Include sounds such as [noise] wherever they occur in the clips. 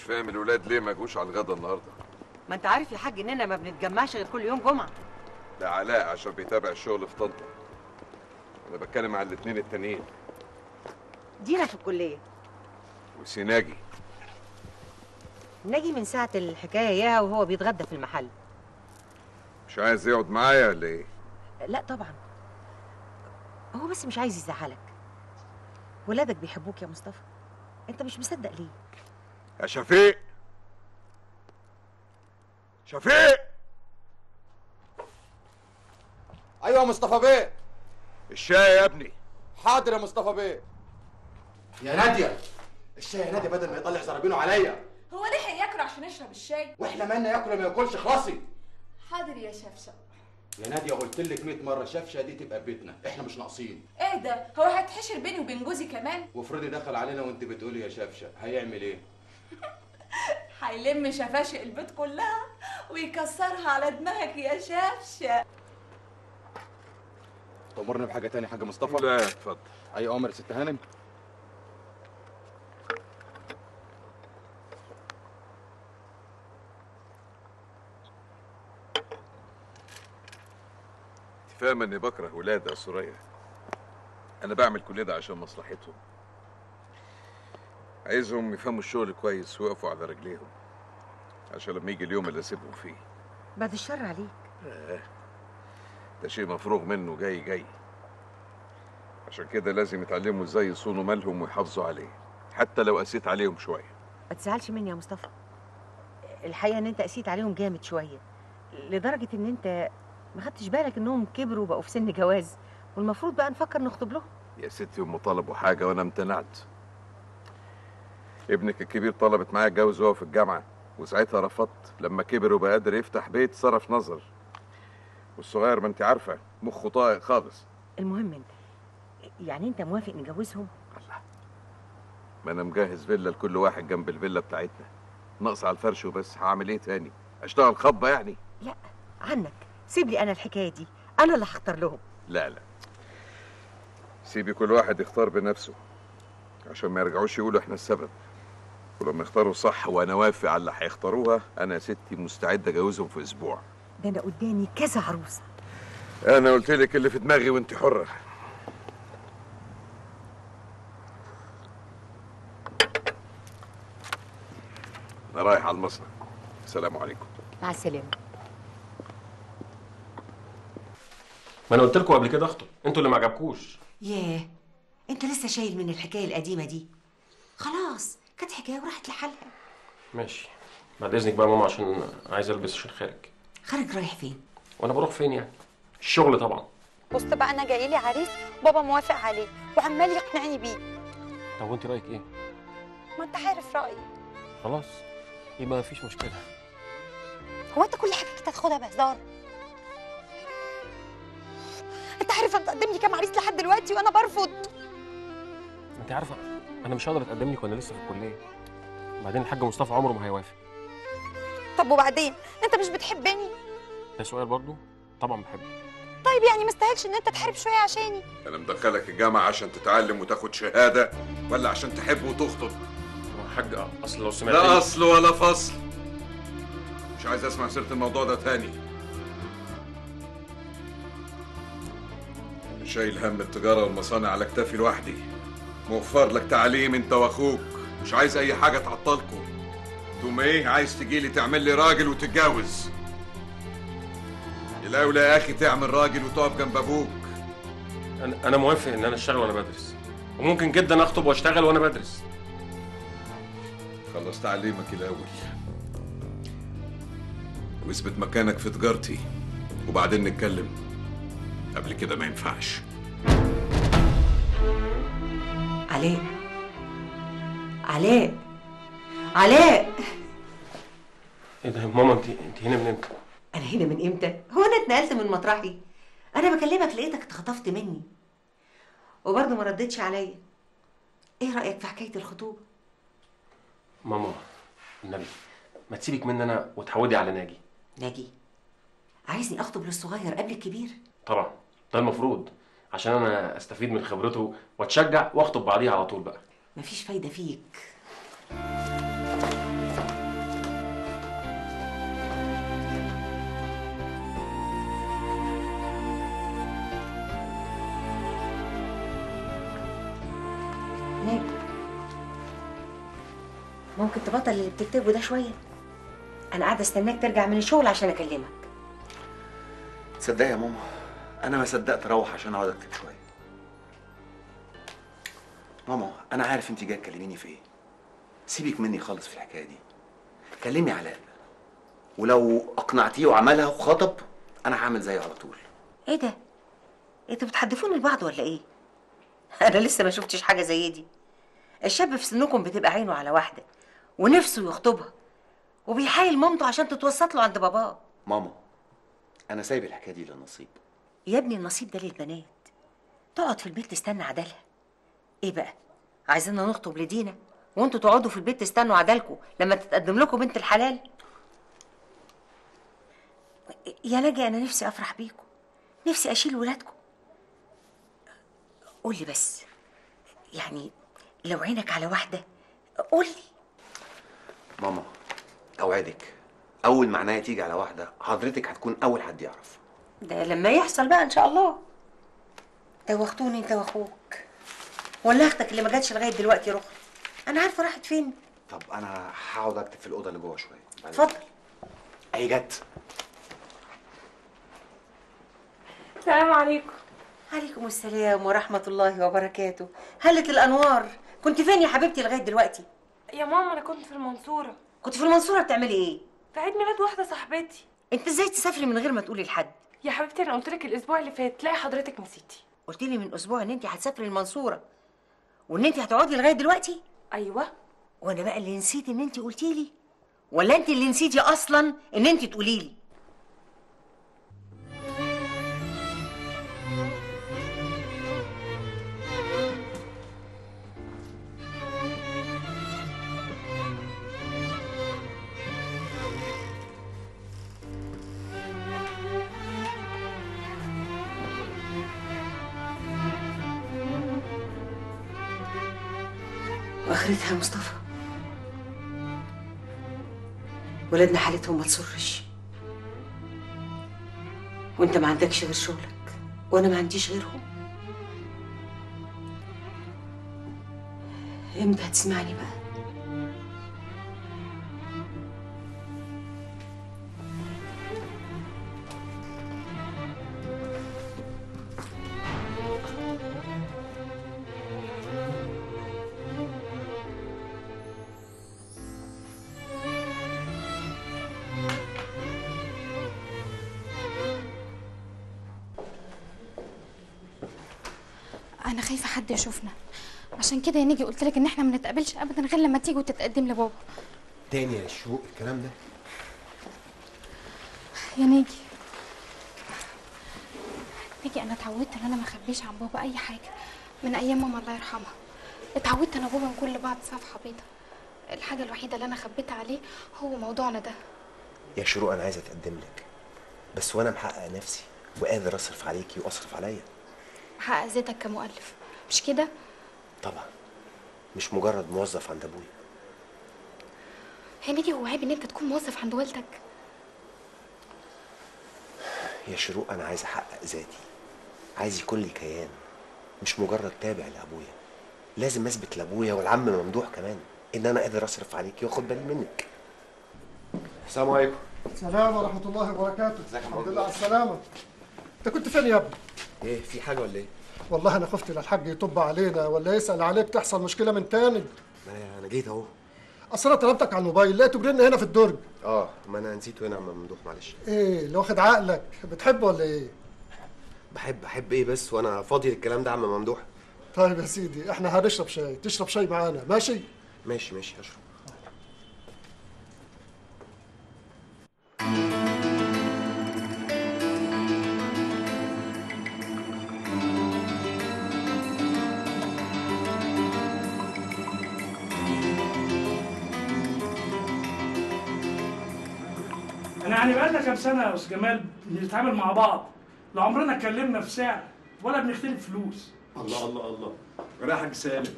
مش فاهم الولاد ليه ما جوش على الغدا النهارده؟ ما انت عارف يا حاج اننا ما بنتجمعش غير كل يوم جمعة. ده علاء عشان بيتابع الشغل في طنطا. أنا بتكلم على الاتنين التانيين. دينا في الكلية. وسيناجي ناجي. من ساعة الحكاية اياها وهو بيتغدى في المحل. مش عايز يقعد معايا ولا إيه؟ لا طبعا. هو بس مش عايز يزعلك. ولادك بيحبوك يا مصطفى. انت مش مصدق ليه؟ يا شفيق. شفيق. أيوه يا مصطفى بيه. الشاي يا ابني. حاضر يا مصطفى بيه. يا نادية. الشاي يا نادية بدل ما يطلع زرابينه عليا. هو لحق ياكل عشان يشرب الشاي؟ وإحنا مالنا ياكل ما ياكلش خلاصي حاضر يا شفشق. يا نادية قلت لك 100 مرة شفشه دي تبقى بيتنا. إحنا مش ناقصين. إيه ده؟ هو هيتحشر بيني وبين جوزي كمان؟ وافرضي دخل علينا وأنت بتقولي يا شفشه هيعمل إيه؟ [laughs] هيلم شفاشق البيت كلها ويكسرها على دماغك يا شفشق. تأمرني بحاجة تاني يا حاج مصطفى؟ لا اتفضل. أي أمر يا ست هانم؟ انت فاهمه اني بكره ولاد يا سوريا أنا بعمل كل ده عشان مصلحتهم. عايزهم يفهموا الشغل كويس ويقفوا على رجليهم عشان لما يجي اليوم اللي أسيبهم فيه. بعد الشر عليك. ده شيء مفروغ منه جاي جاي. عشان كده لازم يتعلموا إزاي يصونوا مالهم ويحافظوا عليه حتى لو قسيت عليهم شوية. ما تزعلش مني يا مصطفى. الحقيقة إن أنت قسيت عليهم جامد شوية لدرجة إن أنت ما خدتش بالك إنهم كبروا وبقوا في سن جواز والمفروض بقى نفكر نخطب لهم. يا ستي هم طلبوا حاجة وأنا امتنعت. ابنك الكبير طلبت معايا اتجوز وهو في الجامعة. وساعتها رفضت. لما كبر وبقى قادر يفتح بيت صرف نظر. والصغير ما انت عارفة مخه طائق خالص. المهم انت يعني انت موافق نجوزهم؟ ما أنا مجهز فيلا لكل واحد جنب الفيلا بتاعتنا. ناقص على الفرش وبس. هعمل إيه تاني؟ اشتغل خطبه يعني. لا عنك. سيب لي أنا الحكاية دي. أنا اللي هختار لهم. لا لا. سيبي كل واحد يختار بنفسه. عشان ما يرجعوش يقولوا إحنا السبب. ولما يختاروا صح وأنا وافق على اللي هيختاروها أنا يا ستي مستعد أجوزهم في أسبوع. ده أنا قدامي كذا عروسة. أنا قلت لك اللي في دماغي وأنت حرة. أنا رايح على المصنع. السلام عليكم. مع السلامة. ما أنا قلت لكم قبل كده اخطب أنتوا اللي ما عجبكوش. ياه أنت لسه شايل من الحكاية القديمة دي. خلاص. كانت حكايه وراحت لحالها. ماشي. بعد إذنك بقى يا ماما عشان عايز ألبس عشان خارج. خارج رايح فين؟ وأنا بروح فين يعني؟ الشغل طبعا. بص بقى أنا جاي لي عريس بابا موافق عليه وعمال يقنعني بيه. طب وأنت رأيك إيه؟ ما أنت عارف رأيي. خلاص. يبقى ما فيش مشكلة. هو أنت كل حاجة كده هتاخدها بهزار؟ أنت عارف أنت قدم لي كام عريس لحد دلوقتي وأنا برفض. أنت عارفة أنا مش هقدر أتقدم لك وأنا لسه في الكلية. بعدين الحاج مصطفى عمره ما هيوافق. طب وبعدين؟ أنت مش بتحبني؟ ده سؤال برضو طبعا بحبك. طيب يعني ما استاهلش إن أنت تحارب شوية عشاني. أنا مدخلك الجامعة عشان تتعلم وتاخد شهادة ولا عشان تحب وتخطب؟ هو الحاج أصل لو سمعت لا أصل ولا فصل. مش عايز أسمع سيرة الموضوع ده تاني. شايل هم التجارة والمصانع على كتافي لوحدي. موفر لك تعليم انت واخوك. مش عايز اي حاجة تعطلكم. تقوم إيه؟ عايز تجي لي تعمل لي راجل وتتجوز. الاولى يا أخي تعمل راجل وتقف جنب أبوك. أنا أنا موافق ان أنا اشتغل وأنا بدرس. وممكن جدا اخطب واشتغل وأنا بدرس. خلص تعليمك الأول. واثبت مكانك في تجارتي. وبعدين نتكلم. قبل كده ما ينفعش. علاء علاء علاء إيه ده ماما انت انت هنا من إمتى؟ أنا هنا من إمتى؟ هو أنا اتنقلت من مطرحي. أنا بكلمك لقيتك اتخطفت مني. وبرضه ما ردتش عليا. إيه رأيك في حكاية الخطوبة؟ ماما النبي ما تسيبك مني أنا وتعودي على ناجي. ناجي عايزني أخطب للصغير قبل الكبير؟ طبعا ده المفروض. عشان أنا استفيد من خبرته واتشجع واخطب بعديها على طول بقى. مفيش فايدة فيك. ممكن تبطل اللي بتكتبه ده شوية. أنا قاعدة استناك ترجع من الشغل عشان أكلمك. تصدقي يا ماما أنا ما صدقت أروح عشان أقعد أكتب شوية. ماما أنا عارف انت جاية تكلميني في إيه. سيبك مني خالص في الحكاية دي. كلمي علاء ولو أقنعتيه وعملها وخطب أنا هعمل زيه على طول. إيه ده؟ أنتوا بتحدفوني لبعض ولا إيه؟ [laughs] أنا لسه ما شفتش حاجة زي دي. الشاب في سنكم بتبقى عينه على واحدة ونفسه يخطبها وبيحايل مامته عشان تتوسط له عند باباه. ماما أنا سايب الحكاية دي للنصيب. يا ابني النصيب ده للبنات. تقعد في البيت تستنى عدالها. إيه بقى؟ عايزيننا نخطب لدينا؟ وانتوا تقعدوا في البيت تستنوا عدالكم لما تتقدم لكم بنت الحلال؟ يا نجي أنا نفسي أفرح بيكم. نفسي أشيل ولادكم. قول لي بس يعني لو عينك على واحدة قول لي. ماما أوعدك أول ما عينيا تيجي على واحدة حضرتك هتكون أول حد يعرف. ده لما يحصل بقى إن شاء الله. توختوني انت واخوك. ولا أختك اللي ما جاتش لغاية دلوقتي رخص أنا عارفة راحت فين. طب أنا هقعد أكتب في الأوضة اللي جوه شوية. اتفضل. اهي جت. السلام عليكم. عليكم السلام ورحمة الله وبركاته. هلت الأنوار. كنت فين يا حبيبتي لغاية دلوقتي؟ يا ماما أنا كنت في المنصورة. كنت في المنصورة بتعملي إيه؟ في عيد ميلاد واحدة صاحبتي. أنت إزاي تسافري من غير ما تقولي لحد؟ يا حبيبتي أنا قلت لك الأسبوع اللي فات تلاقي حضرتك نسيتي. قلت لي من أسبوع إن انت هتسافري المنصورة وإن انت هتقعدي لغاية دلوقتي؟ أيوه. وأنا بقى اللي نسيت إن انت قلتي لي؟ ولا انت اللي نسيتي أصلا إن انت تقولي لي؟ ولادنا حالتهم ما تسرش. وانت ما عندكش غير شغلك وأنا ما عنديش غيرهم. إمتى هتسمعني بقى؟ أنا خايفة حد يشوفنا. عشان كده يا نيجي قلت لك إن إحنا ما نتقابلش ابدا غير لما تيجي وتتقدم لبابا. تاني يا شروق الكلام ده؟ يا نيجي. نيجي أنا اتعودت إن أنا ما أخبيش عن بابا أي حاجة من أيام ماما الله يرحمها. اتعودت أنا وبابا نكون لبعض صفحة بيضة. الحاجة الوحيدة اللي أنا خبيتها عليه هو موضوعنا ده. يا شروق أنا عايز أتقدم لك. بس وأنا محقق نفسي وقادر أصرف عليكي وأصرف عليا. محقق ذاتك كمؤلف. مش كده؟ طبعا. مش مجرد موظف عند ابويا هي نيجي هو عيب إن أنت تكون موظف عند والدك. يا شروق أنا عايز أحقق ذاتي. عايز يكون لي كيان. مش مجرد تابع لأبويا. لازم أثبت لأبويا والعم ممدوح كمان. إن أنا قادر أصرف عليكي وأخد بالي منك. السلام عليكم. السلام ورحمة الله وبركاته. ازيك يا الحمد. لله على السلامة. أنت كنت فين يا ابني؟ إيه في حاجة ولا إيه؟ والله أنا خفت لا الحاج يطب علينا ولا يسأل عليك تحصل مشكلة من تاني. أنا أنا جيت أهو. أصل أنا طلبتك على الموبايل لقيته برن هنا في الدرج. آه ما أنا نسيته هنا يا عم ممدوح معلش. إيه اللي واخد عقلك. بتحبه ولا إيه؟ بحب احب إيه بس؟ وأنا فاضي للكلام ده يا عم ممدوح. طيب يا سيدي إحنا هنشرب شاي. تشرب شاي معانا. ماشي؟ ماشي ماشي هشرب. يعني بقالنا كام سنة يا أستاذ جمال بنتعامل مع بعض؟ لا عمرنا اتكلمنا في سعر ولا بنختلف فلوس. الله الله الله. يا حاج سالم.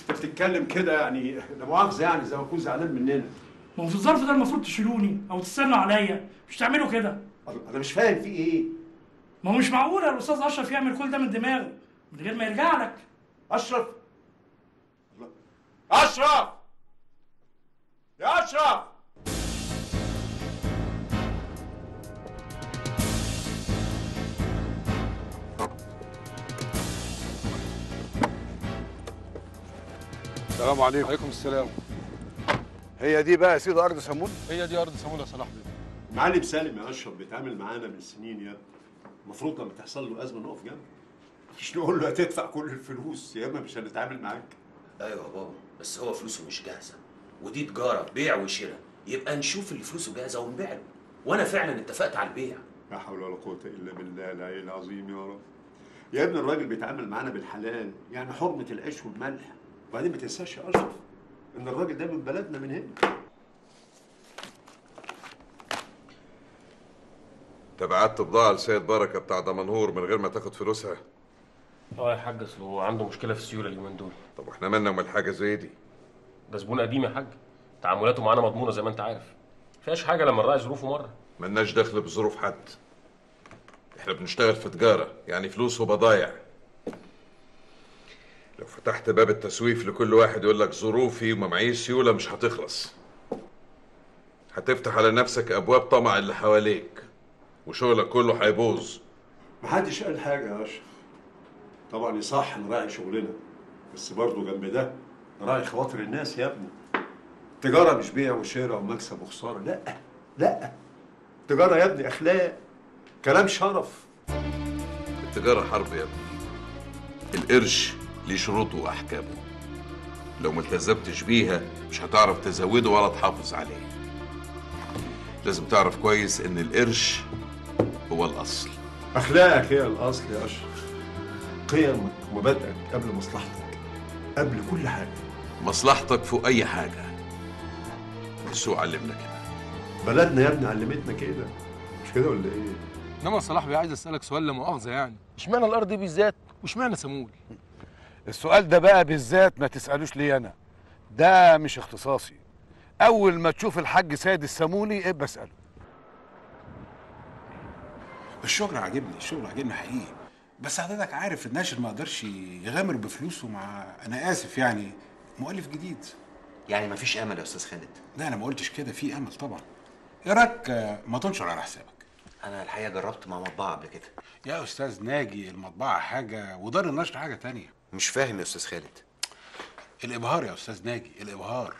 أنت بتتكلم كده يعني [laughs] لا مؤاخذة يعني زي ما اكون زعلان مننا. ما هو في الظرف ده المفروض تشيلوني أو تستنوا عليا. مش تعملوا كده. الله، أنا مش فاهم في إيه. ما هو مش معقول يا الاستاذ أشرف يعمل كل ده من دماغه من غير ما يرجع لك. أشرف. أشرف! يا أشرف! السلام عليكم. عليكم السلام. هي دي بقى يا سيدي أرض سمون هي دي أرض سمون يا صلاح بيه. معلم سالم يا أشرف بيتعامل معانا من سنين يا ابني. المفروض لما تحصل له أزمة نقف جنبه. مش نقول له هتدفع كل الفلوس يا إما مش هنتعامل معاك. أيوه يا بابا بس هو فلوسه مش جاهزة. ودي تجارة بيع وشراء. يبقى نشوف اللي فلوسه جاهزة ونبيع له. وأنا فعلا اتفقت على البيع. لا حول ولا قوة إلا بالله العلي العظيم يا رب. يا ابني الراجل بيتعامل معانا بالحلال يعني حرمة العيش والملح. وبعدين ما تنساش يا اشرف إن الراجل ده من بلدنا من هنا. انت بعت بضاعة لسيد بركة بتاع دمنهور من غير ما تاخد فلوسها؟ آه يا حاج اصله عنده مشكلة في السيولة اليومين دول. طب وإحنا مالنا ومال حاجة زي دي؟ ده زبون قديم يا حاج. تعاملاته معانا مضمونة زي ما أنت عارف. فيهاش حاجة لما نراعي ظروفه مرة. ملناش دخل بظروف حد. إحنا بنشتغل في تجارة يعني فلوس وبضايع. لو فتحت باب التسويف لكل واحد يقول لك ظروفي وما معيش سيوله مش هتخلص. هتفتح على نفسك أبواب طمع اللي حواليك وشغلك كله هيبوظ. محدش قال حاجة يا أشرف. طبعا صح نراعي شغلنا بس برضه جنب ده نراعي خواطر الناس يا ابني. التجاره مش بيع وشراء ومكسب وخسارة لأ لأ. التجاره يا ابني أخلاق كلام شرف. التجارة حرب يا ابني. القرش ليه شروطه وأحكامه. لو ما التزمتش بيها مش هتعرف تزوده ولا تحافظ عليه. لازم تعرف كويس إن القرش هو الأصل. أخلاقك هي الأصل يا أشرف. قيمك ومبادئك قبل مصلحتك قبل كل حاجة. مصلحتك فوق أي حاجة. السوق علمنا كده. بلدنا يا ابني علمتنا كده. مش كده ولا إيه؟ إنما يا صلاح بيه عايز أسألك سؤال لا مؤاخذة يعني. إشمعنى الأرض دي بالذات؟ وإشمعنى سمول؟ السؤال ده بقى بالذات ما تسألوش لي أنا. ده مش اختصاصي. أول ما تشوف الحاج سيد السموني ابقى اسأله. الشغل عاجبني الشغل عاجبني حقيقي. بس حضرتك عارف الناشر ما قدرش يغامر بفلوسه مع أنا آسف يعني مؤلف جديد. يعني مفيش أمل يا أستاذ خالد؟ لا أنا ما قلتش كده في أمل طبعا. إيه رأيك آه، ما تنشر على حسابك؟ أنا الحقيقة جربت مع مطبعة قبل كده. يا أستاذ ناجي المطبعة حاجة ودار النشر حاجة تانية. مش فاهم يا أستاذ خالد. الإبهار يا أستاذ ناجي الإبهار.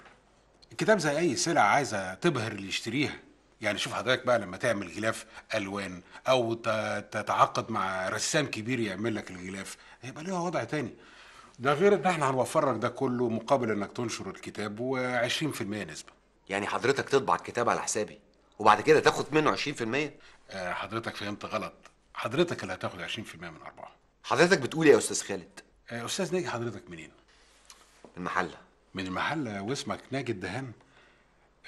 الكتاب زي أي سلعة عايزة تبهر اللي يشتريها. يعني شوف حضرتك بقى لما تعمل غلاف ألوان أو تتعاقد مع رسام كبير يعمل لك الغلاف هيبقى ليها وضع تاني. ده غير إن إحنا هنوفر لك ده كله مقابل إنك تنشر الكتاب و20% نسبة. يعني حضرتك تطبع الكتاب على حسابي وبعد كده تاخد منه 20% آه، حضرتك فهمت غلط. حضرتك اللي هتاخد 20% من ارباحه حضرتك بتقول إيه يا أستاذ خالد؟ أستاذ ناجي حضرتك منين؟ المحله من المحلة واسمك ناجي الدهان.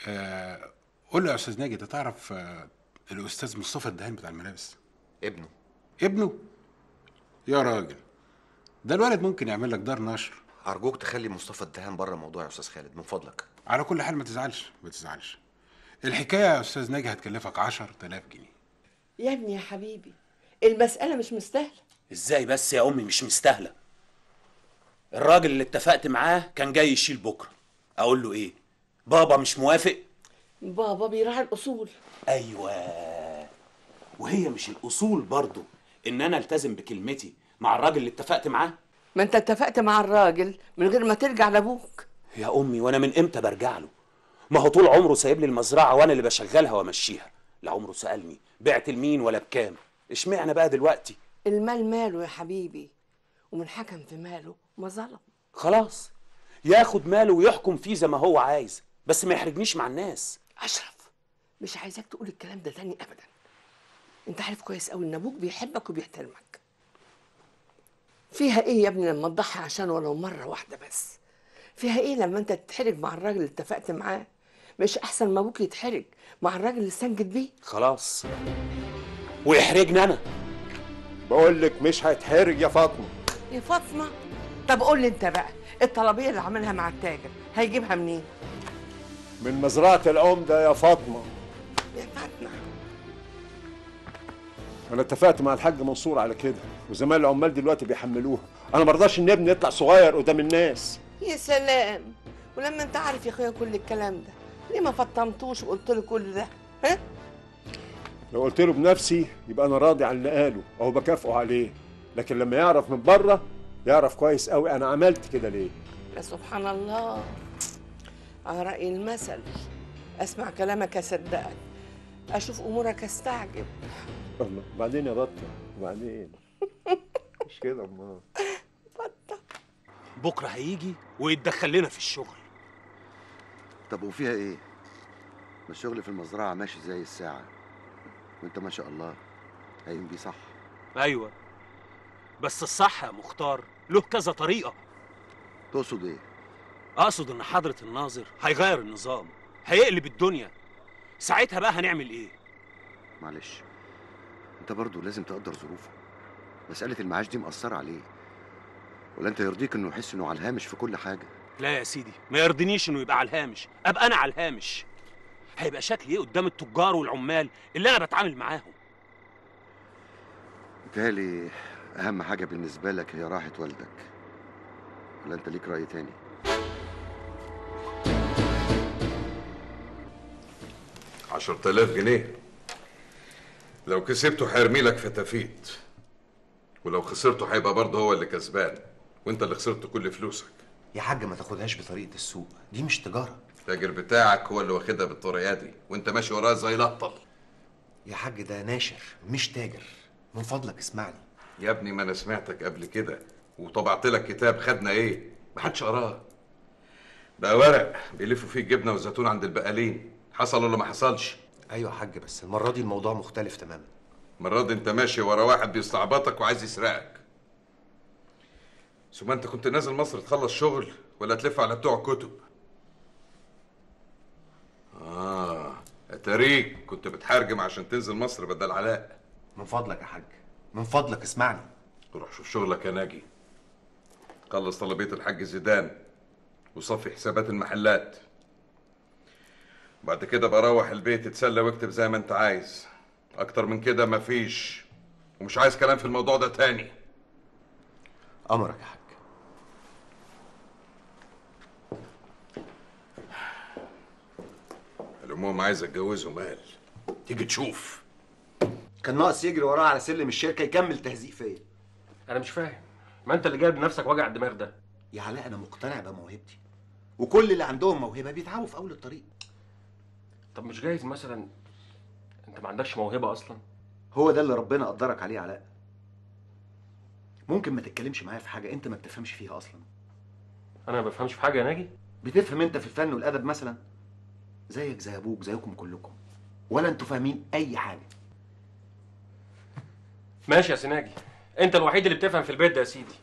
آه قول لي يا أستاذ ناجي أنت تعرف آه الأستاذ مصطفى الدهان بتاع الملابس؟ ابنه. ابنه؟ يا راجل. ده الولد ممكن يعمل لك دار نشر. أرجوك تخلي مصطفى الدهان بره الموضوع يا أستاذ خالد من فضلك. على كل حال ما تزعلش ما تزعلش. الحكاية يا أستاذ ناجي هتكلفك 10000 جنيه. يا ابني يا حبيبي المسألة مش مستاهلة. إزاي بس يا أمي مش مستاهلة؟ الراجل اللي اتفقت معاه كان جاي يشيل بكرة. أقول له إيه؟ بابا مش موافق؟ بابا بيراعي الأصول. أيوه. وهي مش الأصول برضو إن أنا ألتزم بكلمتي مع الراجل اللي اتفقت معاه؟ ما أنت اتفقت مع الراجل من غير ما ترجع لأبوك. يا أمي وأنا من إمتى برجع له؟ ما هو طول عمره سايب لي المزرعة وأنا اللي بشغلها وأمشيها. لا عمره سألني بعت لمين ولا بكام؟ اشمعنى بقى دلوقتي؟ المال ماله يا حبيبي؟ ومن حكم في ماله ما ظلم. خلاص. ياخد ماله ويحكم فيه زي ما هو عايز بس ما يحرجنيش مع الناس. أشرف مش عايزاك تقول الكلام ده تاني أبدا. أنت عارف كويس قوي إن أبوك بيحبك وبيحترمك. فيها إيه يا ابني لما تضحي عشان ولو مرة واحدة بس؟ فيها إيه لما أنت تتحرج مع الراجل اللي اتفقت معاه؟ مش أحسن ما أبوك يتحرج مع الراجل اللي استنجد بيه؟ خلاص. ويحرجني أنا. بقول لك مش هيتحرج يا فاطمة. يا فاطمة؟ طب قول لي انت بقى الطلبية اللي عاملها مع التاجر هيجيبها منين؟ من مزرعة العمده يا فاطمة. يا فاطمة. أنا اتفقت مع الحاج منصور على كده وزمان العمال دلوقتي بيحملوها. أنا مرضاش إن ابني يطلع صغير قدام الناس. يا سلام. ولما انت عارف يا أخويا كل الكلام ده ليه ما فطمتوش وقلت له كل ده؟ ها؟ لو قلت له بنفسي يبقى أنا راضي عن اللي قاله أو بكافئه عليه. لكن لما يعرف من بره يعرف كويس قوي أنا عملت كده ليه. يا سبحان الله. على رأي المثل. أسمع كلامك أصدقك. أشوف أمورك أستعجب. الله. وبعدين يا بطه وبعدين [laughs] مش كده أمال. بكرة هيجي ويتدخل لنا في الشغل. طب وفيها إيه؟ ما الشغل في المزرعة ماشي زي الساعة. وأنت ما شاء الله قايم بيه صح. أيوه. بس الصح يا مختار. له كذا طريقة. تقصد إيه؟ أقصد إن حضرة الناظر هيغير النظام هيقلب الدنيا. ساعتها بقى هنعمل إيه؟ معلش أنت برضو لازم تقدر ظروفه. مسألة المعاش دي مأثرة عليه. ولا أنت يرضيك إنه يحس إنه على الهامش في كل حاجة؟ لا يا سيدي ما يرضينيش إنه يبقى على الهامش. أبقى أنا على الهامش. هيبقى شكلي إيه قدام التجار والعمال اللي أنا بتعامل معاهم؟ بالتالي أهم حاجة بالنسبة لك هي راحة والدك. ولا أنت ليك رأي تاني؟ عشرة آلاف جنيه. لو كسبته هيرمي لك فتافيت ولو خسرته هيبقى برضه هو اللي كسبان. وأنت اللي خسرت كل فلوسك. يا حاج ما تاخدهاش بطريقة السوق. دي مش تجارة. التاجر بتاعك هو اللي واخدها بالطريقة دي. وأنت ماشي وراه زي لقطة. يا حاج ده ناشر مش تاجر. من فضلك اسمعني. يا ابني ما أنا سمعتك قبل كده وطبعت لك كتاب خدنا إيه؟ محدش قراه. ده ورق بيلفوا فيه الجبنة والزيتون عند البقالين. حصل ولا ما حصلش؟ أيوه يا حاج بس المرة دي الموضوع مختلف تماما. المرة دي أنت ماشي ورا واحد بيستعبطك وعايز يسرقك. ثم أنت كنت نازل مصر تخلص شغل ولا تلف على بتوع كتب؟ آه أتاريك كنت بتحرجم عشان تنزل مصر بدل علاء. من فضلك يا حاج. من فضلك اسمعني. روح شوف شغلك يا ناجي. خلص طلبية الحاج زيدان وصفي حسابات المحلات. بعد كده بروح البيت اتسلى واكتب زي ما انت عايز. أكتر من كده مفيش. ومش عايز كلام في الموضوع ده تاني. أمرك يا حاج. العموم عايز أتجوزه مال. تيجي تشوف. كان ناقص يجري وراه على سلم الشركة يكمل تهزيق فيا. أنا مش فاهم. ما أنت اللي جايب لنفسك وجع الدماغ ده؟ يا علاء أنا مقتنع بموهبتي. وكل اللي عندهم موهبة بيتعبوا في أول الطريق. طب مش جايز مثلا أنت ما عندكش موهبة أصلا؟ هو ده اللي ربنا قدرك عليه علاء. ممكن ما تتكلمش معايا في حاجة أنت ما بتفهمش فيها أصلا. أنا ما بفهمش في حاجة يا ناجي؟ بتفهم أنت في الفن والأدب مثلا؟ زيك زي أبوك زيكم كلكم. ولا أنتوا فاهمين أي حاجة. ماشي يا سناجي. انت الوحيد اللي بتفهم في البيت ده يا سيدي.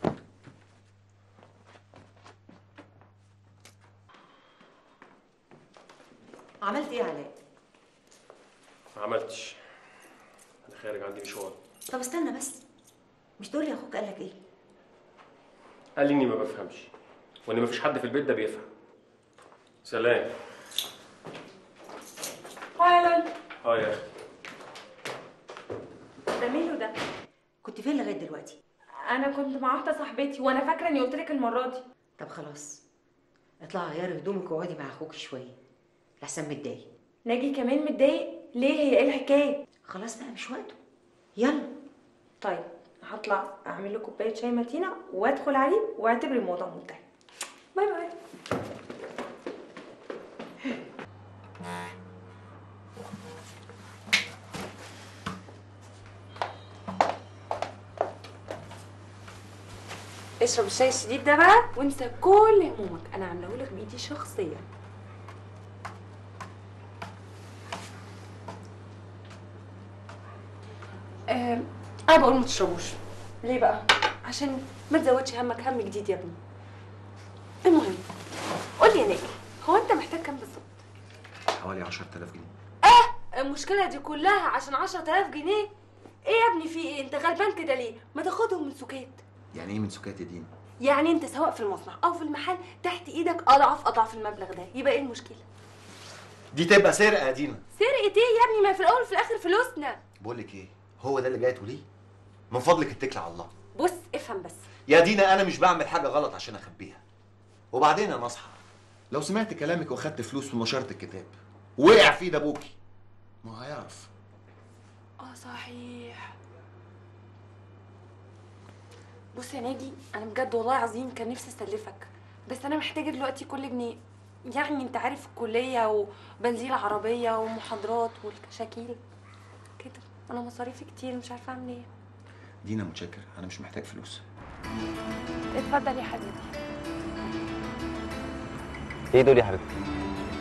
عملت إيه يا علاء؟ ما عملتش. أنا خارج عندي مشوار. طب استنى بس. مش تقول لي أخوك قال لك إيه؟ قال لي اني ما بفهمش وان مفيش حد في البيت ده بيفهم. سلام. هاي آه يا أخي ده ميلو ده. كنت فين لغاية دلوقتي؟ أنا كنت مع واحدة صاحبتي وأنا فاكرة إني قلت لك المرة دي. طب خلاص اطلعي غيري هدومك واقعدي مع أخوك شوية. لحسن متضايق. ناجي كمان متضايق؟ ليه؟ هي إيه الحكاية؟ خلاص بقى مش وقته. يلا. طيب هطلع أعمل له كوباية شاي متينة وأدخل عليه وأعتبر الموضوع منتهي. باي باي. اشرب الشاي الشديد ده بقى وانسى كل همومك. أنا عاملة لك بايدي شخصيا. آه، أنا بقول ما تشربوش. ليه بقى؟ عشان ما تزودش همك. هم جديد يا ابني. المهم قول لي يا ناجي هو أنت محتاج كام بالظبط؟ حوالي 10000 جنيه. آه المشكلة دي كلها عشان 10000 جنيه؟ إيه يا ابني في إيه؟ أنت غلبان كده ليه؟ ما تاخدهم من سكات. يعني إيه من سكات دين يعني أنت سواء في المصنع أو في المحل تحت إيدك أضعف أضعف المبلغ ده يبقى إيه المشكلة؟ دي تبقى سرقة يا دينا. سرقة إيه يا ابني؟ ما في الأول وفي الآخر فلوسنا. بقول لك إيه؟ هو ده اللي جاي تقوليه؟ من فضلك اتكلي على الله. بص افهم بس. يا دينا أنا مش بعمل حاجة غلط عشان أخبيها. وبعدين أنا اصحى لو سمعت كلامك وأخدت فلوس في نشرة الكتاب وقع في ايد أبوكي ما هيعرف. آه صحيح. بص يا ناجي أنا بجد والله عظيم كان نفسي اسلفك بس أنا محتاجة دلوقتي كل جنيه. يعني أنت عارف الكلية وبنزين عربيه ومحاضرات والكشاكيل. كده. أنا مصاريفي كتير مش عارفة أعمل إيه. دينا متشكر أنا مش محتاج فلوس. اتفضل يا حبيبي. إيه دول يا حبيبتي؟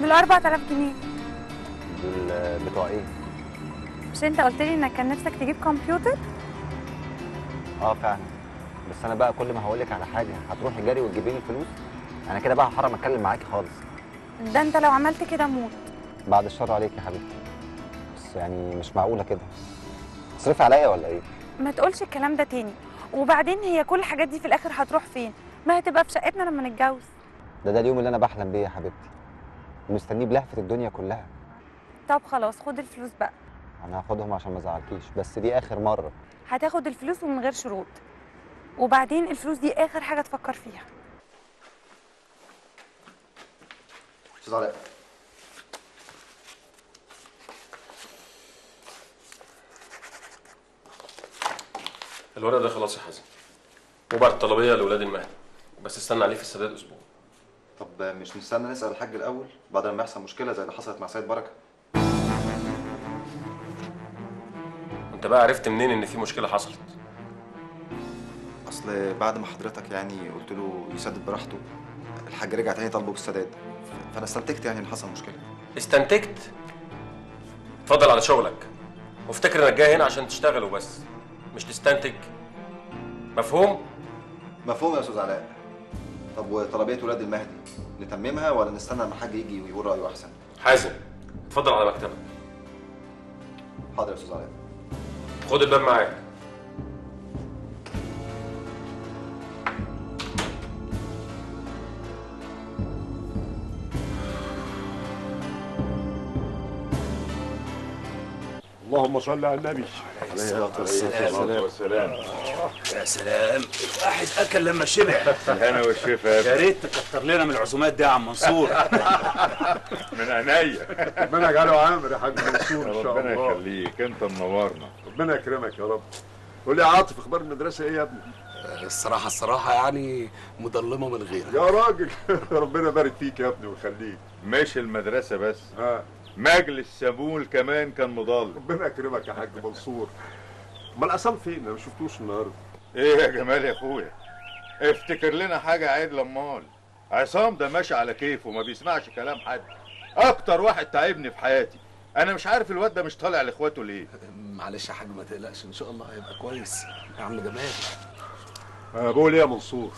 دول 4000 جنيه. دول بتوع إيه؟ مش أنت قلت لي إنك كان نفسك تجيب كمبيوتر؟ آه فعلا. بس أنا بقى كل ما هقول لك على حاجة هتروحي جري وتجيبي لي الفلوس أنا كده بقى هحرم أتكلم معاكي خالص. ده أنت لو عملت كده موت. بعد الشر عليك يا حبيبتي. بس يعني مش معقولة كده. تصرفي عليا ولا إيه؟ ما تقولش الكلام ده تاني. وبعدين هي كل الحاجات دي في الآخر هتروح فين؟ ما هتبقى في شقتنا لما نتجوز. ده ده اليوم اللي أنا بحلم بيه يا حبيبتي. ومستنيه بلهفة الدنيا كلها. طب خلاص خد الفلوس بقى. أنا هاخدهم عشان ما أزعلكيش بس دي آخر مرة. هتاخد الفلوس ومن غير شروط. وبعدين الفلوس دي آخر حاجة تفكر فيها. أستاذ علاء. الورق ده خلاص يا حازم. وبعت طلبيه لأولاد المهدي. بس استنى عليه في السداد أسبوع. طب مش نستنى نسأل الحاج الأول؟ بعد ما يحصل مشكلة زي اللي حصلت مع سيد بركة. أنت بقى عرفت منين إن في مشكلة حصلت؟ اصل بعد ما حضرتك يعني قلت له يسدد براحته الحاج رجع تاني طالبه بالسداد. فأنا استنتجت يعني ان حصل مشكلة. استنتجت؟ اتفضل على شغلك. وافتكر إنك جاي هنا عشان تشتغل وبس. مش تستنتج. مفهوم؟ مفهوم يا أستاذ علاء. طب وطلبية ولاد المهدي نتممها ولا نستنى لما الحاج يجي ويقول رأيه أحسن؟ حازم اتفضل على مكتبك. حاضر يا أستاذ علاء. خد الباب معاك. اللهم صل على النبي. عليه الصلاة والسلام. يا سلام. الواحد أكل لما شبع. الهنا والشفا. يا. ريت تكتر لنا من العزومات دي يا عم منصور. [laughs] من عينيا. ربنا يجعله عامر يا حاج منصور إن شاء ربنا الله. يخليك. أنت منورنا. ربنا يكرمك يا رب. قول لي يا عاطف أخبار المدرسة إيه يا ابني؟ الصراحة الصراحة يعني مضلمة من غيرك. يا راجل. [laughs] ربنا يبارك فيك يا ابني ويخليك. مش المدرسة بس. آه. مجلس سمول كمان كان مضل. ربنا يكرمك يا حاج منصور. امال عصام فين؟ أنا ما شفتوش النهارده. إيه يا جمال يا أخويا؟ افتكر لنا حاجة عدل امال عصام ده ماشي على كيفه وما بيسمعش كلام حد. أكتر واحد تعبني في حياتي. أنا مش عارف الواد ده مش طالع لإخواته ليه. [laughs] معلش يا حاج ما تقلقش. إن شاء الله هيبقى كويس. يا عم جمال. أه بقول إيه يا منصور؟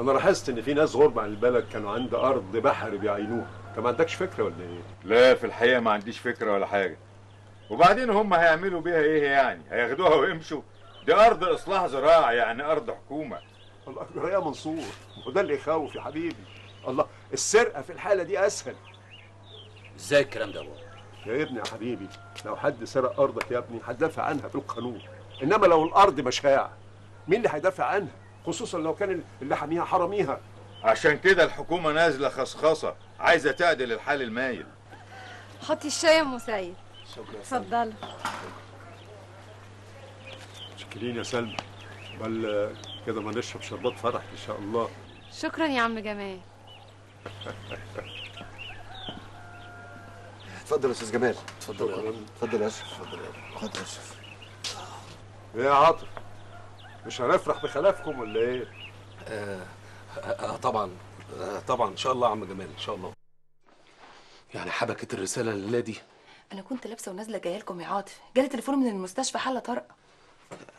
أنا لاحظت إن في ناس غرب عن البلد كانوا عند أرض بحر بيعينوها. انت ما عندكش فكرة ولا إيه؟ لا في الحقيقة ما عنديش فكرة ولا حاجة. وبعدين هم هيعملوا بيها إيه يعني؟ هياخدوها ويمشوا. دي أرض إصلاح زراعي يعني أرض حكومة. الله أكبر يا منصور. وده اللي يخوف يا حبيبي. الله السرقة في الحالة دي أسهل. إزاي الكلام ده يا بابا؟ يا ابني يا حبيبي لو حد سرق أرضك يا ابني هتدافع عنها بالقانون. إنما لو الأرض مشاع مين اللي هيدافع عنها؟ خصوصا لو كان اللي حاميها حراميها. عشان كده الحكومة نازلة خصخصة. عايزة تعدل الحال المايل. حطي الشاي يا أم سيد شكرا اتفضلي شكرين يا سلمى. بل كده ما نشرب شربات فرح إن شاء الله. شكرا يا عم جمال. [laughs] اتفضل يا أستاذ جمال. اتفضل. اتفضل يا اشرف اتفضل يا اشرف إيه يا عاطف مش هنفرح بخلافكم ولا إيه؟ آه آه طبعا. آه طبعا إن شاء الله يا عم جمال إن شاء الله. يعني حبكت الرسالة الليلة دي. أنا كنت لابسة ونازلة جاية لكم يا عاطف. جالي تليفون من المستشفى حالة طارئة.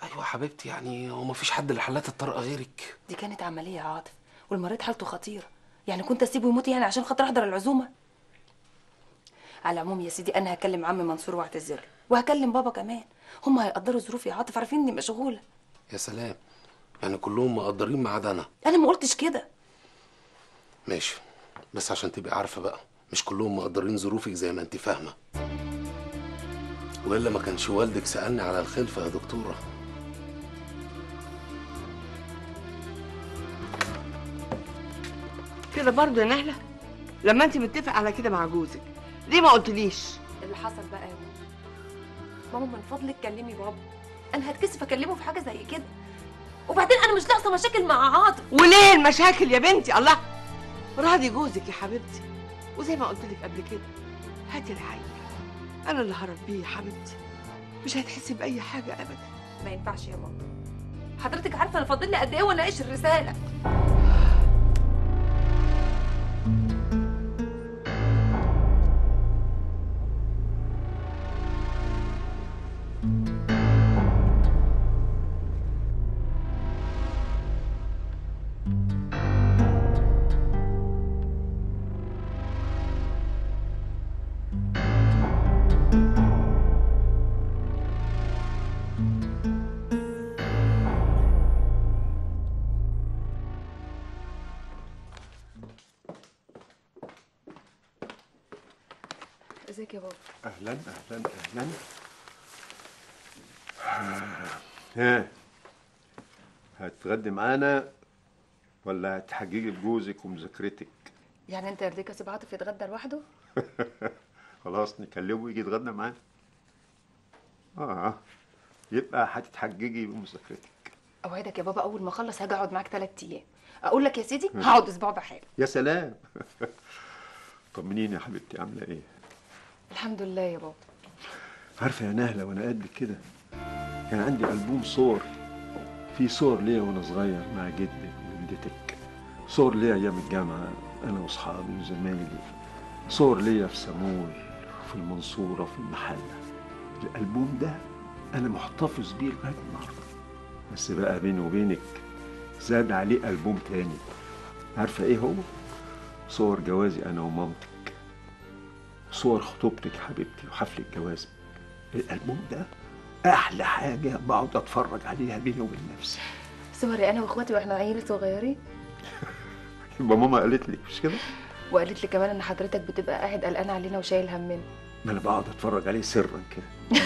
أيوه حبيبتي يعني هو مفيش حد لحالات الطارئة غيرك. دي كانت عملية يا عاطف والمريض حالته خطيرة. يعني كنت أسيبه يموت يعني عشان خاطر أحضر العزومة. على العموم يا سيدي أنا هكلم عم منصور واعتذر له. وهكلم بابا كمان. هم هيقدروا ظروفي يا عاطف عارفين اني مشغولة. يا سلام يعني كلهم مقدرين ما عدا أنا أنا ما قلتش كده. ماشي. بس عشان تبقي عارفة بقى مش كلهم مقدرين ظروفك زي ما انت فاهمة. وإلا ما كانش والدك سألني على الخلفة يا دكتورة. كده برضه يا نهلة؟ لما انت متفق على كده مع جوزك ليه ما قلتليش؟ اللي حصل بقى يا ماما. ماما من فضلك كلمي بابا. أنا هتكسف أكلمه في حاجة زي كده. وبعدين أنا مش ناقصة مشاكل مع عاطف. وليه المشاكل يا بنتي؟ الله! راضي جوزك يا حبيبتي. وزي ما قلت لك قبل كده هاتي الحقيقة أنا اللي هربيه يا حبيبتي. مش هتحسي بأي حاجة ابدا. ما ينفعش يا ماما. حضرتك عارفة أنا فاضل لي قد إيه واناقش الرسالة؟ هتغدي معانا ولا هتحججي بجوزك ومذاكرتك؟ يعني انت يرضيك اسيب عاطف يتغدى لوحده؟ [laughs] خلاص نكلمه يجي يتغدى معانا. آه يبقى هتتحججي بمذاكرتك. أوعدك يا بابا أول ما أخلص هاجي أقعد معاك ثلاث أيام. أقول لك يا سيدي هقعد أسبوع بحالي. يا سلام. [laughs] طمنيني يا حبيبتي عاملة إيه؟ الحمد لله يا بابا. عارفة يا نهلة وأنا قد كده كان عندي ألبوم صور. في صور ليا وأنا صغير مع جدك وجدتك صور ليا أيام الجامعة أنا وأصحابي وزمايلي. صور ليا في سمول في المنصورة في المحله الألبوم ده أنا محتفظ بيه لغاية النهارده. بس بقى بيني وبينك زاد عليه ألبوم تاني. عارفة إيه هو؟ صور جوازي أنا ومامتك. صور خطوبتك حبيبتي وحفلة جوازك. الألبوم ده أحلى حاجة بقعد أتفرج عليها بيني وبين نفسي. صوري أنا وأخواتي وإحنا عيال صغيرين. [laughs] يبقى ماما قالت لي مش كده؟ وقالت لي كمان إن حضرتك بتبقى قاعد قلقان علينا وشايل همنا. ما أنا بقعد أتفرج عليه سرا كده.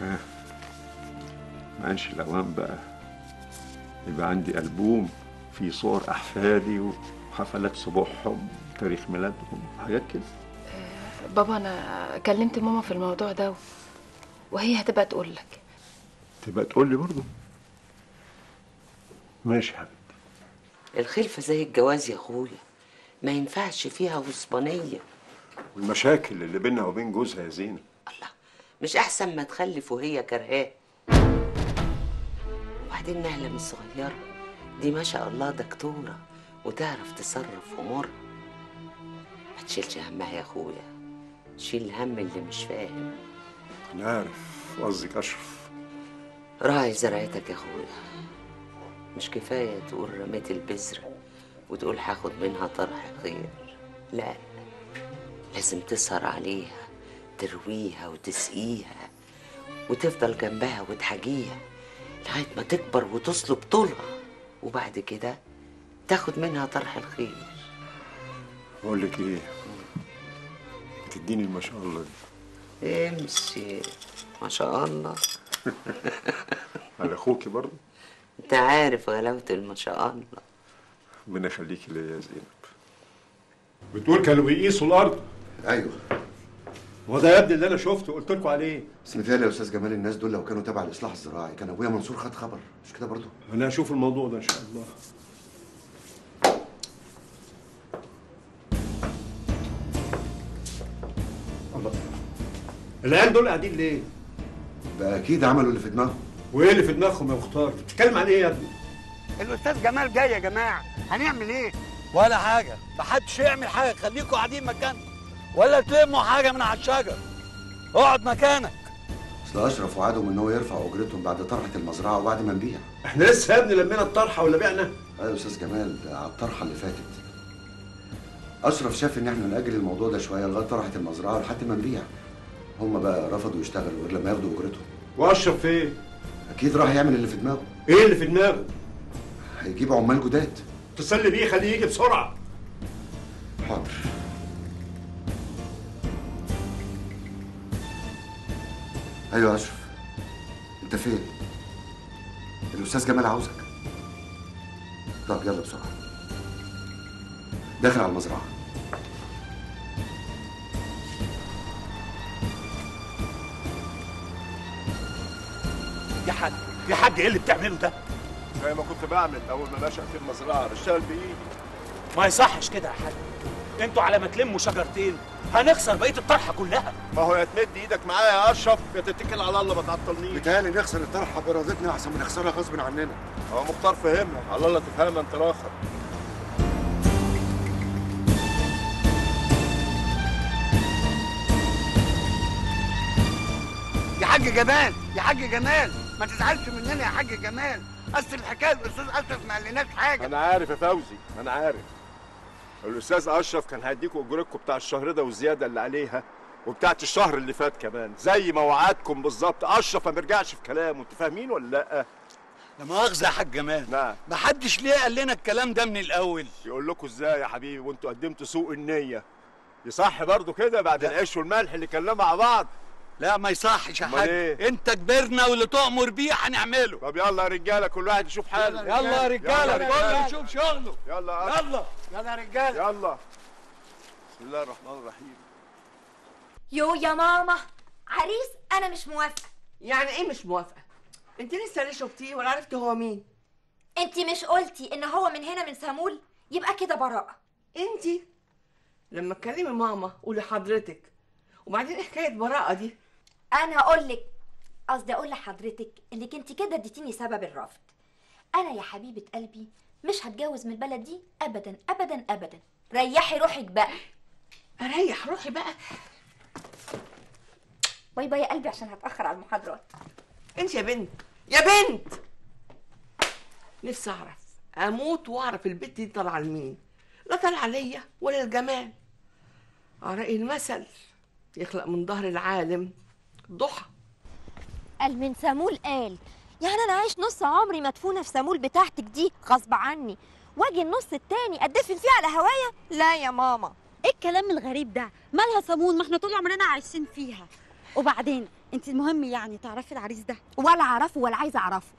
[laughs] ما عادش الأوان بقى. يبقى عندي ألبوم فيه صور أحفادي وحفلات صبوحهم تاريخ ميلادهم حاجات كده. بابا أنا كلمت ماما في الموضوع ده وهي هتبقى تقول لك. تبقى تقول لي برضه؟ ماشي يا حبيبي الخلفة زي الجواز يا أخويا ما ينفعش فيها غصبانية. والمشاكل اللي بينها وبين جوزها يا زينب مش أحسن ما تخلف وهي كرهاه. وبعدين نهلة مش صغيرة دي ما شاء الله دكتورة وتعرف تصرف أمورها. ما تشيلش همها يا أخويا. شيل هم اللي مش فاهم. أنا عارف قصدك أشرف. راعي زرعتك يا اخويا مش كفاية تقول رميت البذرة وتقول هاخد منها طرح خير. لا لازم تسهر عليها ترويها وتسقيها وتفضل جنبها وتحاجيها لغاية ما تكبر وتصلب طولها. وبعد كده تاخد منها طرح الخير. بقول لك إيه؟ تديني ما شاء الله دي. امشي. ما شاء الله. [laughs] على أخوكي برضه؟ أنت عارف غلاوة ما شاء الله. ربنا يخليكي ليا يا زينب. بتقول كانوا بيقيسوا الأرض؟ أيوه. هو ده يا ابني اللي أنا شفته قلت لكم عليه. بس متهيألي يا أستاذ جمال؟ الناس دول لو كانوا تبع الإصلاح الزراعي كان أبويا منصور خد خبر. مش كده برضه؟ أنا هشوف الموضوع ده إن شاء الله. العيال دول قاعدين ليه؟ بقى أكيد عملوا اللي في دماغهم. وإيه اللي في دماغهم يا مختار؟ بتتكلم عن إيه يا ابني؟ الأستاذ جمال جاي يا جماعة. هنعمل إيه؟ ولا حاجة. محدش يعمل حاجة. خليكوا قاعدين مكانكم. ولا تلموا حاجة من على الشجر. اقعد مكانك. أصل أشرف وعدهم إن هو يرفع أجرتهم بعد طرحة المزرعة وبعد ما نبيع. إحنا لسه يا ابني لمينا الطرحة ولا بعنا؟ أيوه يا أستاذ جمال ده على الطرحة اللي فاتت. أشرف شاف إن إحنا نأجل الموضوع ده شوية لغاية طرحة المزرعة لحد ما نبيع. هم بقى رفضوا يشتغلوا غير لما ياخدوا أجرتهم. وأشرف فين؟ أكيد راح يعمل اللي في دماغه. إيه اللي في دماغه؟ هيجيب عمال جداد. اتصل بيه خليه يجي بسرعة. حاضر. أيوه يا أشرف. أنت فين؟ الأستاذ جمال عاوزك. طب يلا بسرعة. داخل على المزرعة. يا حاج يا حاج إيه اللي بتعمله ده؟ زي ما كنت بعمل أول ما نشأ في المزرعة بشتغل بإيدي. ما يصحش كده يا حاج. أنتوا على ما تلموا شجرتين هنخسر بقية الطرحة كلها. ما هو يا تمد إيدك معايا يا أشرف يا تتكل على الله ما تعطلنيش. بيتهيألي نخسر الطرحة بارادتنا أحسن من نخسرها غصب عننا. هو مختار فهمها على الله تفهمها أنت الآخر يا حاج جمال يا حاج جمال. ما تزعلش مننا يا حاج جمال. أصل الحكاية الأستاذ أشرف ما قالناش حاجة. أنا عارف يا فوزي أنا عارف. الأستاذ أشرف كان هيديكوا اجرتكم بتاع الشهر ده والزيادة اللي عليها وبتاعت الشهر اللي فات كمان. زي ما وعدكم بالظبط. أشرف ما بيرجعش في كلامه. أنتوا فاهمين ولا لأ؟ لا مؤاخذة يا حاج جمال. نعم. ما حدش ليه قال لنا الكلام ده من الأول. يقول لكم إزاي يا حبيبي؟ وأنتوا قدمتوا سوء النية. يصح برضو كده بعد العيش والملح اللي كلنا مع بعض. لا ما يصحش يا حاج إيه؟ انت كبرنا واللي تؤمر بيه هنعمله. طب يلا يا رجالة كل واحد يشوف حاله. يلا يا رجالة. يلا كله يشوف شغله. يلا يا يلا. يلا يا رجالة. يلا. بسم الله الرحمن الرحيم. يو يا ماما عريس أنا مش موافقة. يعني إيه مش موافقة؟ أنت لسه ليه شفتيه ولا عرفتي هو مين؟ أنت مش قلتي إن هو من هنا من سامول؟ يبقى كده براءة. أنت لما تكلمي ماما قولي حضرتك وبعدين إيه حكاية براءة دي؟ أنا أقول لك قصدي أقول لحضرتك إنك أنت كده اديتيني سبب الرفض. أنا يا حبيبة قلبي مش هتجوز من البلد دي ابدا ابدا ابدا. ريحي روحك بقى. أريح روحي بقى. bye bye يا قلبي عشان هتأخر على المحاضرات. أنت يا بنت يا بنت! نفسي أعرف أموت وأعرف البنت دي طالعة لمين؟ لا طالعة ليا ولا الجمال رأي المثل يخلق من ظهر العالم. ضحى. قال من سامول قال يعني أنا عايش نص عمري مدفونة في سامول بتاعتك دي غصب عني. وأجي النص التاني اتدفن فيه على هوايا؟ لا يا ماما. إيه الكلام الغريب ده؟ مالها صامون ما إحنا طول عمرنا عايشين فيها. وبعدين أنت المهم يعني تعرفي العريس ده؟ ولا أعرفه ولا عايزه أعرفه.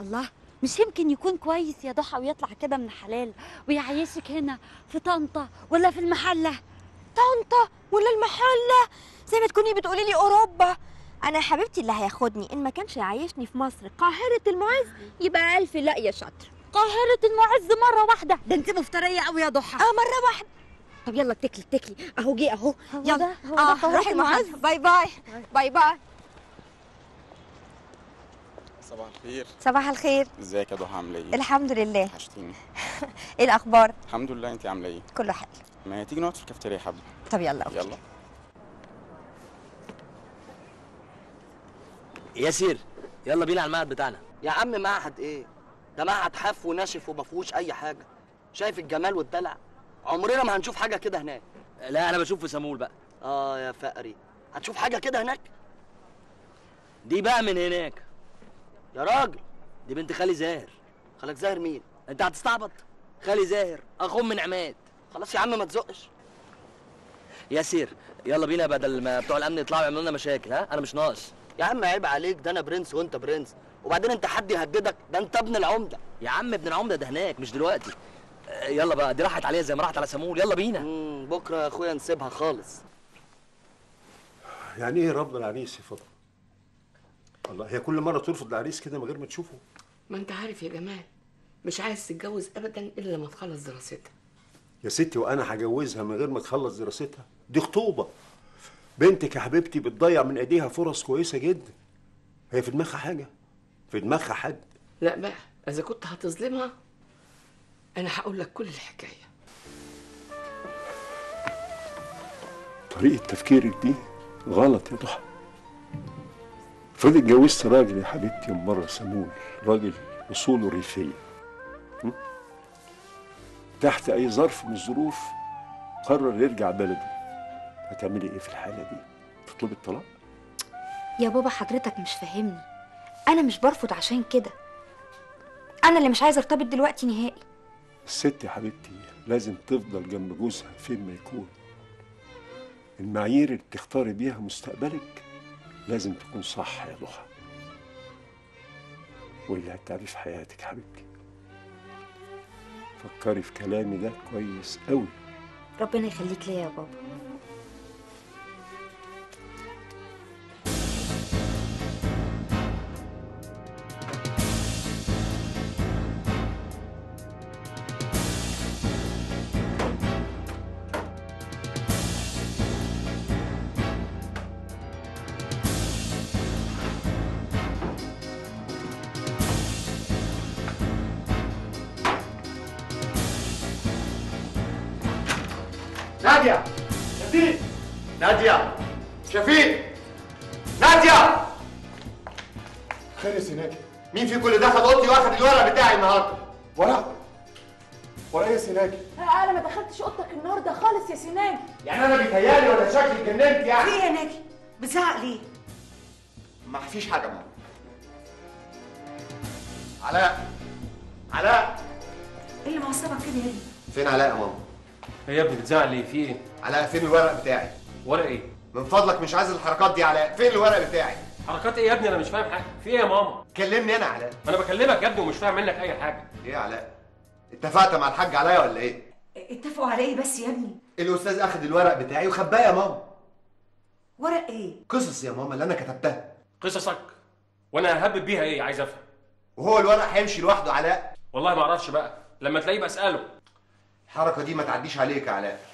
الله مش يمكن يكون كويس يا ضحى ويطلع كده من حلال ويعيشك هنا في طنطا ولا في المحلة؟ طنطا ولا المحلة؟ زي ما تكوني بتقولي لي أوروبا. أنا يا حبيبتي اللي هياخدني. إن ما كانش يعيشني في مصر. قاهرة المعز يبقى ألف لا يا شاطر. قاهرة المعز مرة واحدة. ده أنت مفترية قوي يا ضحى. آه مرة واحدة. طب يلا اتكلي اتكلي. أهو جه أهو. هو يلا. ده- هو ده آه قاهرة روحي المعز. المعز. باي باي. bye bye. صباح الخير. صباح الخير. إزيك يا ضحى؟ عاملة إيه؟ الحمد لله. وحشتيني. [laughs] إيه الأخبار؟ الحمد لله. انت عاملة إيه؟ كله حلو. ما تيجي نقعد في الكافتيريا يا حبيبي. طب يلا. okay. يلا. ياسر يلا بينا على المعهد بتاعنا. يا عم معهد إيه؟ ده معهد حف وناشف وما فيهوش أي حاجة. شايف الجمال والدلع؟ عمرنا ما هنشوف حاجة كده هناك. لا أنا بشوف في سمول بقى. آه يا فقري هتشوف حاجة كده هناك؟ دي بقى من هناك. يا راجل. دي بنت خالي زاهر. خالك زاهر مين؟ أنت هتستعبط. خالي زاهر اخو من عماد. خلاص يا عم ما تزقش. ياسر يلا بينا بدل ما بتوع الأمن يطلعوا يعملوا لنا مشاكل ها؟ أنا مش ناقص. يا عم عيب عليك ده أنا برنس وأنت برنس. وبعدين أنت حد يهددك؟ ده أنت ابن العمدة. يا عم ابن العمدة ده هناك مش دلوقتي. آه، يلا بقى دي راحت عليها زي ما راحت على سمول. يلا بينا. بكرة يا أخويا نسيبها خالص. يعني إيه رفض العريس يا فضل؟ والله هي كل مرة ترفض العريس كده من غير ما تشوفه؟ ما أنت عارف يا جمال مش عايز تتجوز ابدا إلا لما تخلص دراستها. يا ستي وأنا هجوزها من غير ما تخلص دراستها؟ دي خطوبة. بنتك يا حبيبتي بتضيع من ايديها فرص كويسة جدا. هي في دماغها حاجة؟ في دماغها حد؟ لا بقى إذا كنت هتظلمها أنا هقول لك كل الحكاية. طريقة تفكيرك دي غلط يا ضحى. افرضي اتجوزت راجل يا حبيبتي من بره سمول راجل أصوله ريفيه? تحت أي ظرف من الظروف قرر يرجع بلده. هتعملي إيه في الحالة دي؟ تطلبي الطلاق؟ يا بابا حضرتك مش فاهمني. أنا مش برفض عشان كده. أنا اللي مش عايزه أرتبط دلوقتي نهائي. الست يا حبيبتي لازم تفضل جنب جوزها فين ما يكون. المعايير اللي بتختاري بيها مستقبلك لازم تكون صح يا ضحى. واللي هتعرف حياتك حبيبتي. فكري في كلامي ده كويس قوي ربنا يخليك ليا يا بابا. نادية. شفيق. نادية. شفيق. نادية. خير يا سيناكي. مين فيكم اللي دخل أوضتي واخد الورق بتاعي النهارده؟ ورق؟ ورق يا سيناكي؟ أنا ما دخلتش أوضتك النهارده خالص يا سناجي يعني أنا بيتهيألي ولا شكلي اتجننت يعني؟ إيه يا ناجي؟ بتزعق ليه؟ ما فيش حاجة ماما. علاء. علاء. إيه اللي معصبك كده يا ابني فين علاء يا ماما؟ يا ابني بتزعل ليه؟ في إيه؟ علاء فين الورق بتاعي؟ ورق إيه؟ من فضلك مش عايز الحركات دي يا علاء فين الورق بتاعي؟ حركات إيه يا ابني؟ أنا مش فاهم حاجة. في إيه يا ماما؟ كلمني أنا علاء أنا بكلمك يا ابني ومش فاهم منك اي حاجة. إيه يا علاء؟ اتفقت مع الحاج علاء ولا إيه؟ اتفقوا على إيه بس يا ابني. الأستاذ أخد الورق بتاعي وخباه يا ماما. ورق إيه؟ قصص يا ماما اللي أنا كتبتها. قصصك؟ وأنا ههبب بيها إيه؟ عايز أفهم. وهو الورق هيمشي لوحده علاء والله ما أعرفش بقى. لما تلاقيه بسأله. الحركة دي ما تعديش عليك يا علاء.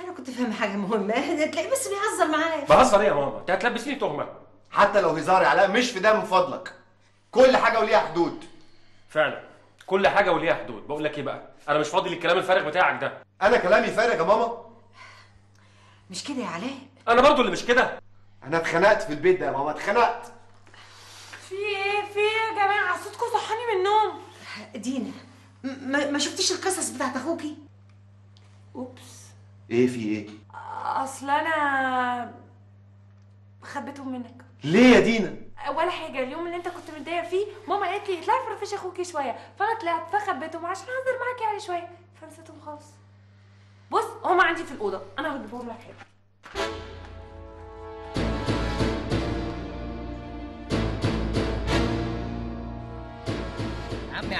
أنا كنت فاهمة حاجة مهمة. تلاقيه بس بيهزر معايا. بهزر إيه يا ماما؟ أنت هتلبسني تهمة. حتى لو هزار يا علاء مش في ده من فضلك. كل حاجة وليها حدود. فعلا. كل حاجة وليها حدود. بقول لك إيه بقى؟ أنا مش فاضي للكلام الفارغ بتاعك ده. أنا كلامي فارغ يا ماما؟ مش كده يا علاء؟ أنا برضو اللي مش كده. أنا اتخنقت في البيت ده يا ماما اتخنقت. في إيه؟ في إيه يا جماعة؟ صوتكم صحاني من النوم. دينا ما, ما شفتيش القصص بتاعت أخوكي؟ أوبس. إيه في إيه؟ أصل أنا خبيتهم منك. ليه يا دينا؟ ولا حاجة اليوم اللي أنت كنت متضايق فيه ماما قالت لي اطلعي فرفشي أخوكي شوية. فأنا طلعت فخبيتهم عشان أهزر معاكي يعني شوية. فنسيتهم خالص. بص هما عندي في الأوضة. أنا هجيبهم لك. هنا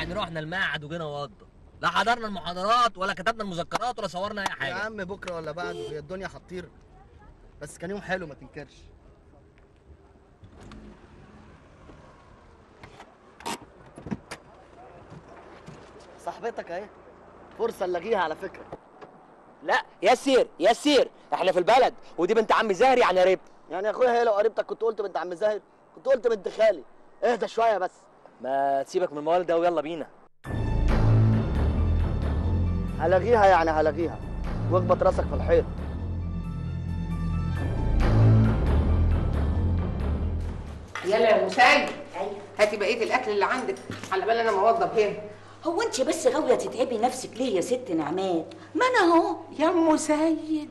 يعني رحنا المعهد وجينا وضه لا حضرنا المحاضرات ولا كتبنا المذكرات ولا صورنا أي حاجة. يا عم بكرة ولا بعده هي الدنيا هتطير بس كان يوم حلو ما تنكرش. صاحبتك أهي. فرصة نلاقيها على فكرة. لا ياسر ياسر إحنا في البلد. ودي بنت عم زاهر يعني قريب. يعني يا أخويا هي لو قريبتك كنت قلت بنت عم زاهر كنت قلت بنت خالي. اهدى شوية بس. ما تسيبك من الموال ده ويلا بينا. هلاقيها يعني هلاقيها. واخبط راسك في الحيط. يلا يا مساعد هاتي بقية الأكل اللي عندك. على بال أنا موظف هنا. هو أنت بس غاوية تتعبي نفسك ليه يا ست نعمات؟ ما أنا أهو. يا أم سيد.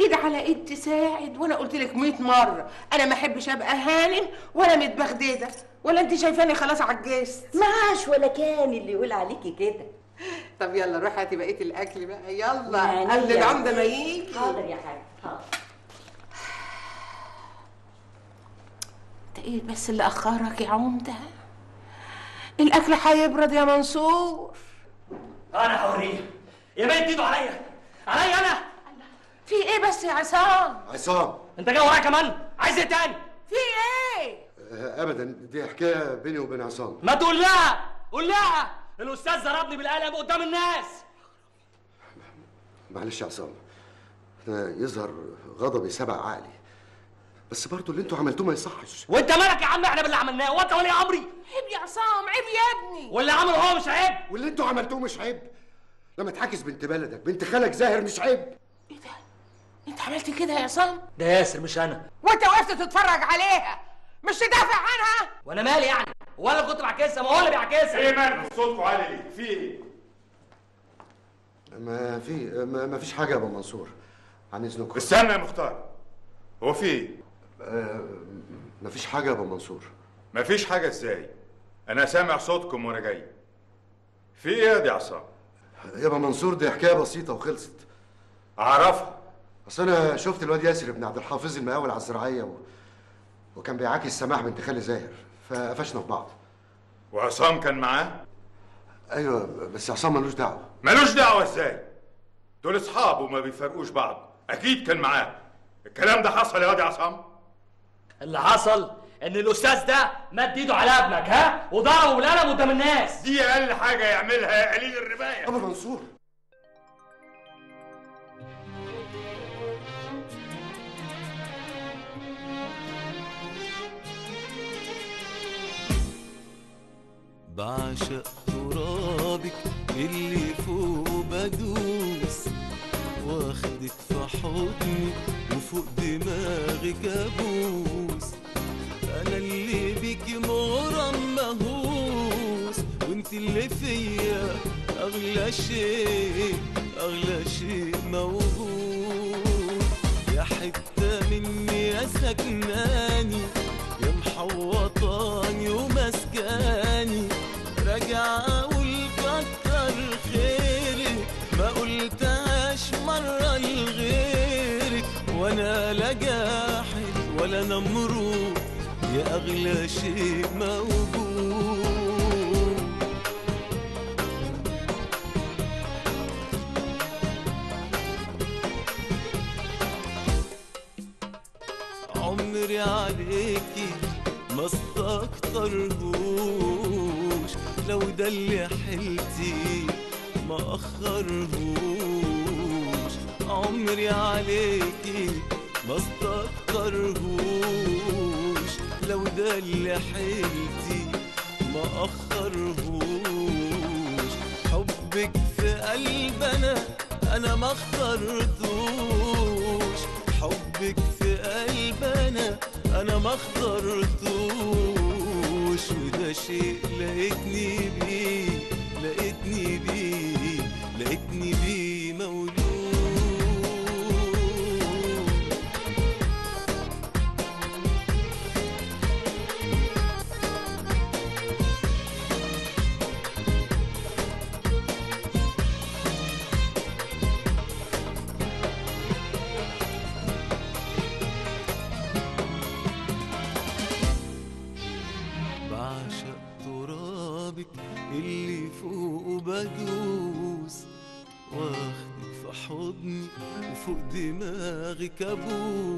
ايد على إيد تساعد وأنا قلت لك 100 مرة أنا ما أحبش أبقى هانم ولا متبغدده ولا أنت شايفاني خلاص عجزت معاش ولا كان اللي يقول عليكي كده. طب يلا روحي هاتي بقية الأكل بقى. يلا يعني قبل يا العمدة ما. يجي. حاضر يا حاج حاضر. أنت إيه بس اللي أخرك يا عمدة؟ الأكل هيبرد يا منصور. أنا هوريها يا بنت إيده عليا. عليا أنا. في إيه بس يا عصام؟ عصام. انت جاي ورايا كمان؟ عايز إيه تاني؟ في إيه؟ آه، ابدا. دي حكاية بيني وبين عصام. ما تقول لها قول لها الأستاذ ضربني بالقلم قدام الناس! معلش يا عصام. أنا يظهر غضبي سبق عقلي. بس برضو اللي أنتوا عملتوه ما يصحش. وانت مالك يا عم؟ إحنا باللي عملناه. وانت ولي أمري. عيب يا عصام عيب يا ابني. واللي عمله هو مش عيب. واللي أنتوا عملتوه مش عيب. لما تحاكس بنت بلدك بنت خالك زاهر مش عيب. انت عملت كده يا عصام ده ياسر مش أنا. وأنت وقفت تتفرج عليها؟ مش تدافع عنها؟ وأنا مالي يعني؟ ولا كنت بعكسها ما هو اللي بيعكسها إيه مالك؟ صوتكم عالي ليه؟ في إيه؟ ما في ما, ما فيش حاجة يا أبو منصور. عن اذنكم استنى يا مختار. هو في إيه؟ آه ما فيش حاجة يا أبو منصور. مفيش حاجة إزاي؟ أنا سامع صوتكم وأنا جاي. في إيه يا دي عصام؟ يا أبو منصور دي حكاية بسيطة وخلصت. أعرفها. أصل أنا شفت الواد ياسر ابن عبد الحافظ المقاول على الزراعية و... وكان بيعاكس سماح بنت خالي زاهر فقفشنا في بعض. وعصام كان معاه؟ أيوه بس عصام ملوش دعوة. ملوش دعوة إزاي؟ دول أصحاب وما بيفرقوش بعض. أكيد كان معاه. الكلام ده حصل يا واد يا عصام؟ اللي حصل إن الأستاذ ده مد إيده على ابنك ها؟ وضربه بالقلم قدام الناس. دي أقل حاجة يعملها يا قليل الرباية. أبو منصور. بعشق ترابك اللي فوق بدوس واخدك في حضني وفوق دماغك أبوس. أنا اللي بيك مغرم مهووس وأنت اللي فيا أغلى شيء أغلى شيء موجود. يا حتة مني يا سكناني يا محوطاني ومسكاني. وأنا لا جاحد ولا نمرود يا اغلى شيء موجود عمري عليكي ما استكترهوش. لو ده اللي حيلتي ما أخرهوش. عمري عليكي ما استكترهوش لو ده اللي حيلتي ما أخرهوش. حبك في قلبنا أنا ما اخترتوش. حبك في قلبنا أنا ما اخترتوش. وده شيء لقيتني بيه لقيتني بيه لقيتني بيه مولود دماغك